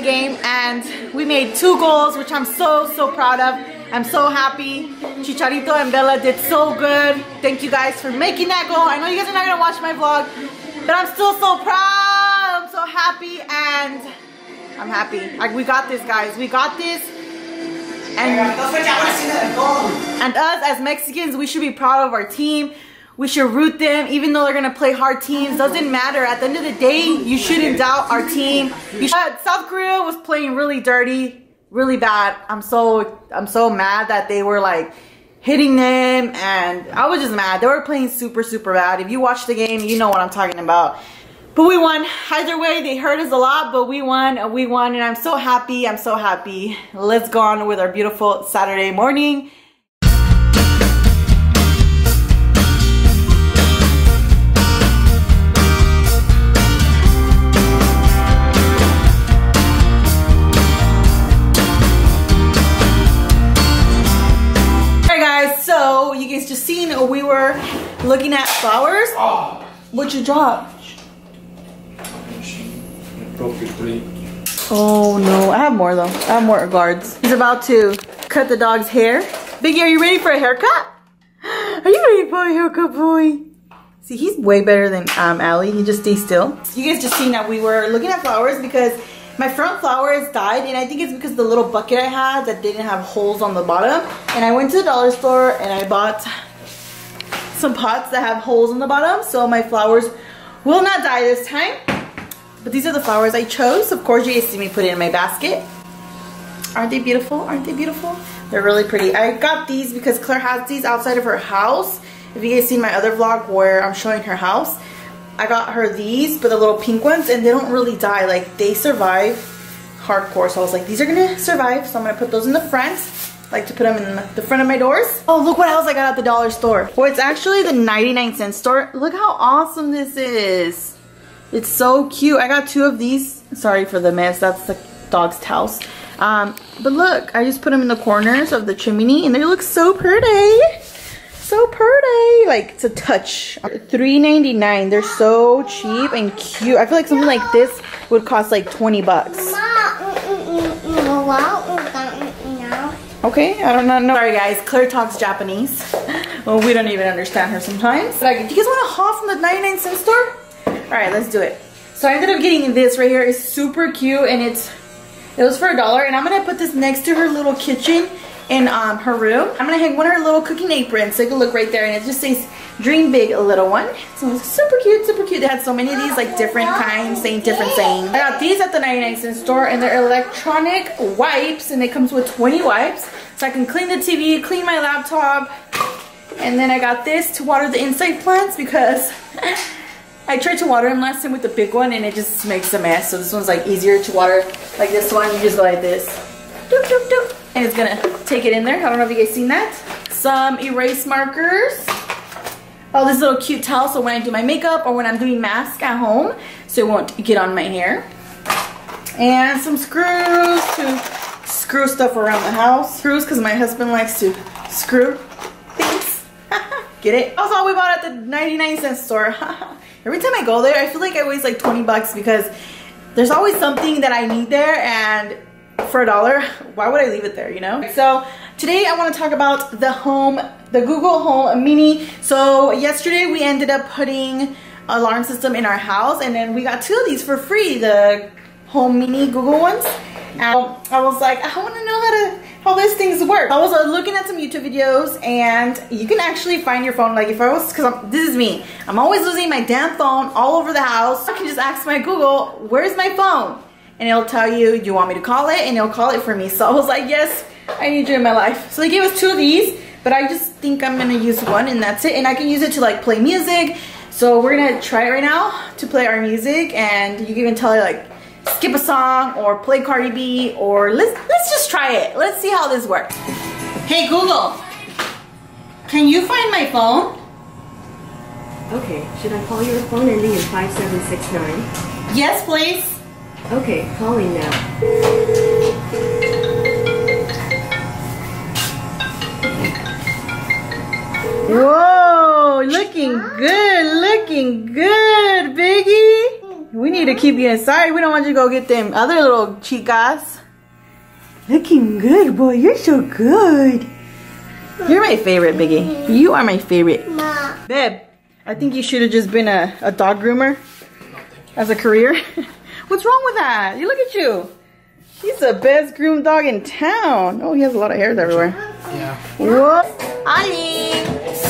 the game and we made two goals, which I'm so, so proud of. I'm so happy. Chicharito and Vela did so good. Thank you guys for making that goal. I know you guys are not gonna watch my vlog, but I'm still so proud. I'm so happy and I'm happy. Like we got this, guys. We got this. And, and us as Mexicans, we should be proud of our team. We should root them, even though they're gonna play hard teams. Doesn't matter. At the end of the day, you shouldn't doubt our team. South Korea was playing really dirty, really bad. I'm so I'm so mad that they were like hitting them, and I was just mad. They were playing super super bad. If you watch the game, you know what I'm talking about. But we won. Either way, they hurt us a lot, but we won. And we won, and I'm so happy. I'm so happy. Let's go on with our beautiful Saturday morning. 16, we were looking at flowers. Oh. What'd you drop? Oh no, I have more though. I have more guards. He's about to cut the dog's hair. Biggie, are you ready for a haircut? Are you ready for a haircut, boy? See, he's way better than um, Allie. He just stays still. You guys just seen that we were looking at flowers because my front flowers died and I think it's because the little bucket I had that didn't have holes on the bottom. And I went to the dollar store and I bought some pots that have holes in the bottom so my flowers will not die this time. But these are the flowers I chose. Of course, you guys see me put it in my basket. Aren't they beautiful? Aren't they beautiful? They're really pretty. I got these because Claire has these outside of her house. If you guys seen my other vlog where I'm showing her house, I got her these, but the little pink ones, and they don't really die. Like, they survive hardcore. So I was like, these are gonna survive. So I'm gonna put those in the front. Like to put them in the front of my doors. Oh, look what else I got at the dollar store. Well, it's actually the 99 cent store. Look how awesome this is. It's so cute. I got two of these. Sorry for the mess. That's the dog's towels. Um, but look, I just put them in the corners of the chimney and they look so pretty so pretty. Like, it's a touch. $3.99. They're so cheap and cute. I feel like something like this would cost like 20 bucks. Mm, mm, mm, Okay, I don't know. Sorry guys, Claire talks Japanese. well, we don't even understand her sometimes. Like, do you guys want a haul from the 99 cent store? Alright, let's do it. So I ended up getting this right here. It's super cute and it's it was for a dollar and I'm gonna put this next to her little kitchen in um, her room. I'm gonna hang one of her little cooking aprons. Take a look right there and it just says dream big little one. So it's super cute, super cute. They had so many of these like different kinds saying different sayings. I got these at the 99 cent store and they're electronic wipes and it comes with 20 wipes. So I can clean the TV, clean my laptop. And then I got this to water the inside plants because I tried to water them last time with the big one and it just makes a mess. So this one's like easier to water. Like this one, you just go like this. Doop, doop, doop and it's gonna take it in there. I don't know if you guys seen that. Some erase markers. Oh, this little cute towel so when I do my makeup or when I'm doing mask at home so it won't get on my hair. And some screws to screw stuff around the house. Screws because my husband likes to screw things. get it? All we bought at the 99 cent store. Every time I go there, I feel like I waste like 20 bucks because there's always something that I need there and for a dollar, why would I leave it there, you know? So today I wanna talk about the home, the Google Home Mini. So yesterday we ended up putting alarm system in our house and then we got two of these for free, the Home Mini Google ones. And I was like, I wanna know how to, how these things work. I was uh, looking at some YouTube videos and you can actually find your phone, like if I was, cause I'm, this is me, I'm always losing my damn phone all over the house. I can just ask my Google, where's my phone? And it'll tell you, you want me to call it? And it'll call it for me. So I was like, yes, I need you in my life. So they gave us two of these, but I just think I'm gonna use one and that's it. And I can use it to like play music. So we're gonna try it right now to play our music and you can even tell it like, skip a song or play Cardi B or let's, let's just try it. Let's see how this works. Hey Google, can you find my phone? Okay, should I call your phone ending in 5769? Yes, please. Okay, calling now. Whoa, looking good, looking good, Biggie. We need to keep you inside. We don't want you to go get them other little chicas. Looking good, boy. You're so good. You're my favorite, Biggie. You are my favorite. Babe, I think you should have just been a, a dog groomer as a career. What's wrong with that? You look at you. He's the best groomed dog in town. Oh, he has a lot of hairs everywhere. Yeah. What? Ali,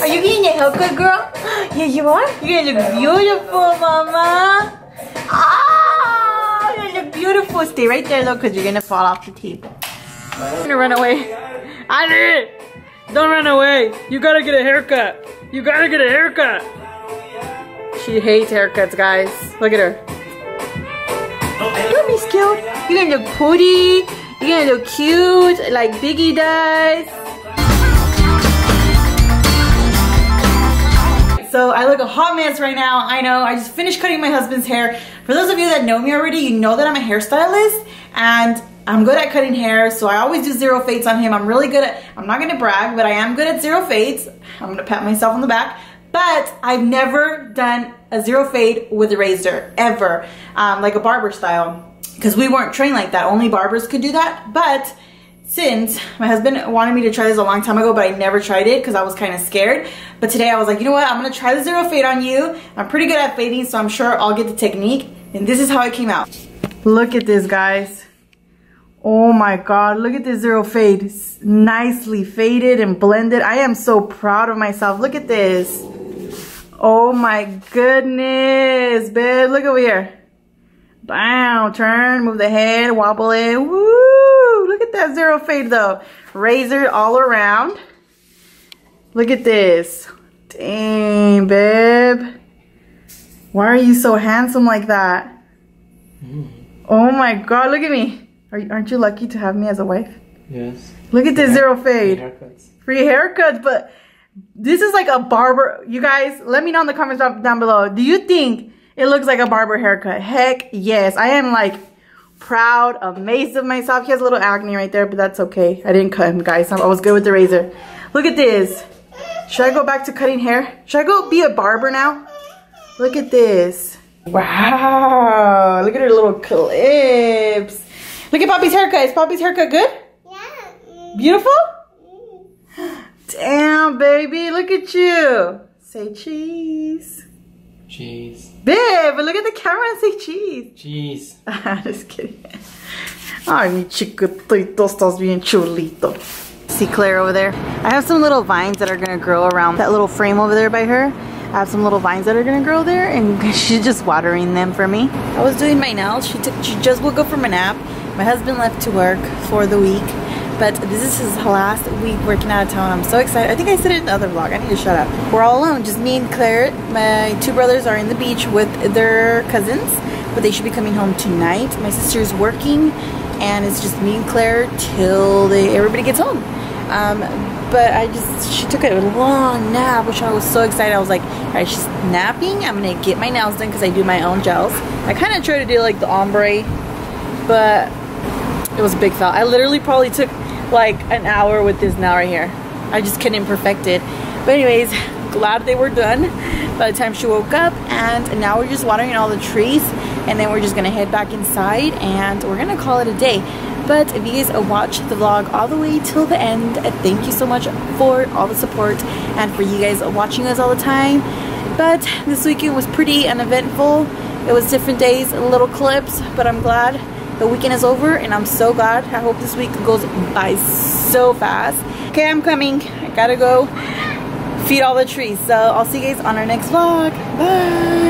are you getting a haircut, girl? Yeah, you are? You're gonna look beautiful, mama. Ah, you're gonna look beautiful. Stay right there, though, because you're gonna fall off the table. I'm gonna run away. Ali, don't run away. You gotta get a haircut. You gotta get a haircut. She hates haircuts, guys. Look at her. Cute. You're gonna look pretty. You're gonna look cute like Biggie does. So I look a hot mess right now. I know. I just finished cutting my husband's hair. For those of you that know me already, you know that I'm a hairstylist and I'm good at cutting hair. So I always do zero fades on him. I'm really good at, I'm not gonna brag, but I am good at zero fades. I'm gonna pat myself on the back. But I've never done a zero fade with a razor, ever. Um, like a barber style. Because we weren't trained like that. Only barbers could do that. But since my husband wanted me to try this a long time ago, but I never tried it because I was kind of scared. But today I was like, you know what? I'm going to try the zero fade on you. I'm pretty good at fading, so I'm sure I'll get the technique. And this is how it came out. Look at this, guys. Oh my God, look at this zero fade. It's nicely faded and blended. I am so proud of myself. Look at this. Oh my goodness, babe. Look over here. Bam, turn, move the head, wobble it. Woo! Look at that zero fade though. Razor all around. Look at this. Dang, babe. Why are you so handsome like that? Oh my god, look at me. Are, aren't you lucky to have me as a wife? Yes. Look at this zero fade. Free haircuts. Free haircuts, but this is like a barber. You guys, let me know in the comments down below. Do you think it looks like a barber haircut? Heck yes. I am like proud, amazed of myself. He has a little acne right there, but that's okay. I didn't cut him, guys. I was good with the razor. Look at this. Should I go back to cutting hair? Should I go be a barber now? Look at this. Wow. Look at her little clips. Look at Poppy's haircut. Is Poppy's haircut good? Yeah. Beautiful? Mm. Damn, baby. Look at you. Say cheese. Cheese. Babe, look at the camera and say cheese. Cheese. Just kidding. Ay, mi chiquitito, estás bien chulito. See Claire over there? I have some little vines that are gonna grow around that little frame over there by her. I have some little vines that are gonna grow there and she's just watering them for me. I was doing my nails. She took she just woke up from a nap. My husband left to work for the week. But this is his last week working out of town. I'm so excited. I think I said it in the other vlog. I need to shut up. We're all alone, just me and Claire. My two brothers are in the beach with their cousins, but they should be coming home tonight. My sister's working, and it's just me and Claire till they, everybody gets home. Um, but I just, she took a long nap, which I was so excited. I was like, all right, she's napping. I'm gonna get my nails done because I do my own gels. I kind of try to do like the ombre, but it was a big fail. I literally probably took like an hour with this now right here. I just couldn't perfect it. But anyways, glad they were done by the time she woke up. And now we're just watering all the trees. And then we're just gonna head back inside and we're gonna call it a day. But if you guys watch the vlog all the way till the end, thank you so much for all the support and for you guys watching us all the time. But this weekend was pretty uneventful. It was different days, little clips, but I'm glad the weekend is over and I'm so glad. I hope this week goes by so fast. Okay, I'm coming. I gotta go feed all the trees. So I'll see you guys on our next vlog. Bye.